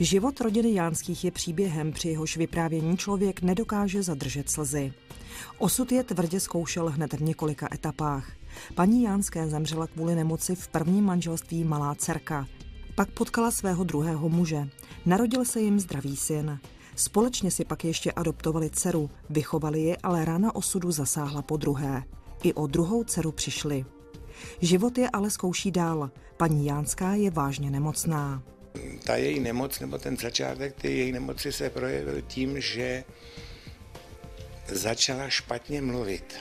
Život rodiny Jánských je příběhem, při jehož vyprávění člověk nedokáže zadržet slzy. Osud je tvrdě zkoušel hned v několika etapách. Paní Jánské zemřela kvůli nemoci v prvním manželství malá dcerka. Pak potkala svého druhého muže. Narodil se jim zdravý syn. Společně si pak ještě adoptovali dceru, vychovali ji, ale rána osudu zasáhla po druhé. I o druhou dceru přišli. Život je ale zkouší dál. Paní Jánská je vážně nemocná. Ta její nemoc, nebo ten začátek té její nemoci se projevil tím, že začala špatně mluvit.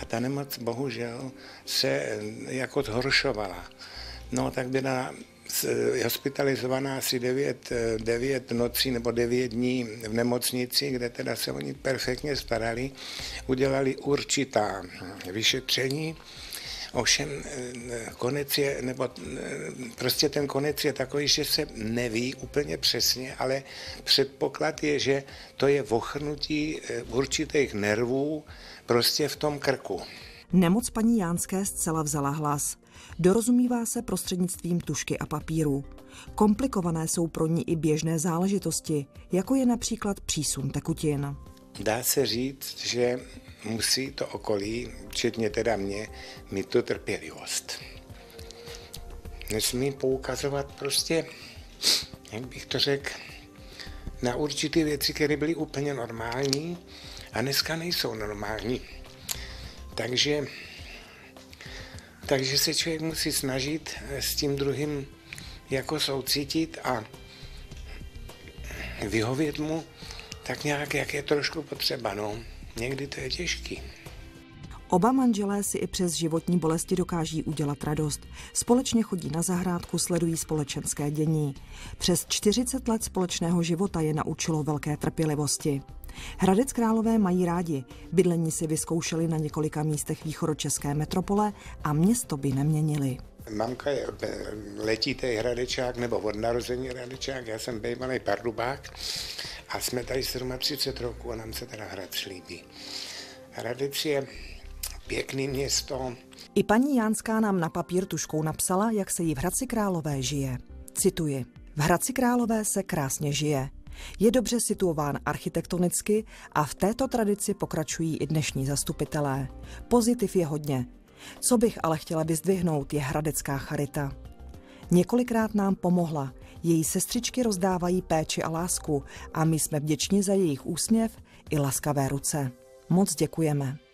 A ta nemoc bohužel se jako zhoršovala. No tak byla hospitalizovaná asi 9, 9 nocí nebo 9 dní v nemocnici, kde teda se oni perfektně starali, udělali určitá vyšetření, Ovšem eh, konec je, nebo eh, prostě ten konec je takový, že se neví úplně přesně, ale předpoklad je, že to je vochrnutí eh, určitých nervů prostě v tom krku. Nemoc paní Jánské zcela vzala hlas. Dorozumívá se prostřednictvím tušky a papíru. Komplikované jsou pro ní i běžné záležitosti, jako je například přísun tekutin. Dá se říct, že musí to okolí, včetně teda mě, mít tu trpělivost. Nesmí poukazovat prostě, jak bych to řekl, na určité věci, které byly úplně normální a dneska nejsou normální. Takže, takže se člověk musí snažit s tím druhým jako soucítit a vyhovět mu tak nějak, jak je trošku potřeba. No. Někdy to je těžký. Oba manželé si i přes životní bolesti dokáží udělat radost. Společně chodí na zahrádku, sledují společenské dění. Přes 40 let společného života je naučilo velké trpělivosti. Hradec Králové mají rádi. Bydlení si vyzkoušeli na několika místech východočeské metropole a město by neměnili. Mamka je letítý hradečák nebo od narození hradečák, já jsem bývalý pardubák a jsme tady 37 roků a nám se teda Hradec líbí. Hradec je pěkný město. I paní Jánská nám na papír tuškou napsala, jak se jí v Hradci Králové žije. Cituji. V Hradci Králové se krásně žije. Je dobře situován architektonicky a v této tradici pokračují i dnešní zastupitelé. Pozitiv je hodně. Co bych ale chtěla vyzdvihnout, je hradecká charita. Několikrát nám pomohla. Její sestřičky rozdávají péči a lásku a my jsme vděční za jejich úsměv i laskavé ruce. Moc děkujeme.